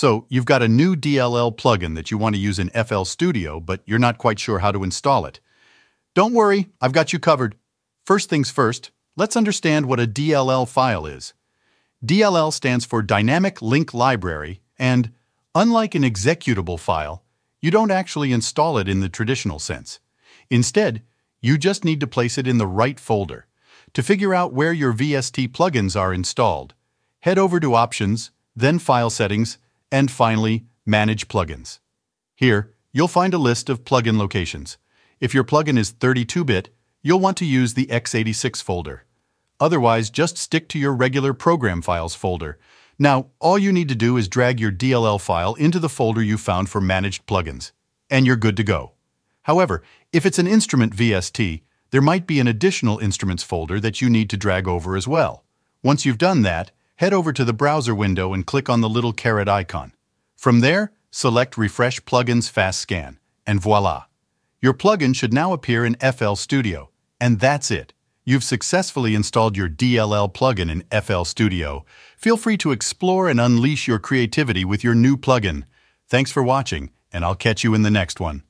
So you've got a new DLL plugin that you want to use in FL Studio, but you're not quite sure how to install it. Don't worry, I've got you covered. First things first, let's understand what a DLL file is. DLL stands for Dynamic Link Library, and unlike an executable file, you don't actually install it in the traditional sense. Instead, you just need to place it in the right folder. To figure out where your VST plugins are installed, head over to Options, then File Settings, and finally, Manage Plugins. Here, you'll find a list of plugin locations. If your plugin is 32-bit, you'll want to use the x86 folder. Otherwise, just stick to your regular Program Files folder. Now, all you need to do is drag your DLL file into the folder you found for Managed Plugins, and you're good to go. However, if it's an instrument VST, there might be an additional Instruments folder that you need to drag over as well. Once you've done that, head over to the browser window and click on the little caret icon. From there, select Refresh Plugins Fast Scan, and voila! Your plugin should now appear in FL Studio. And that's it. You've successfully installed your DLL plugin in FL Studio. Feel free to explore and unleash your creativity with your new plugin. Thanks for watching, and I'll catch you in the next one.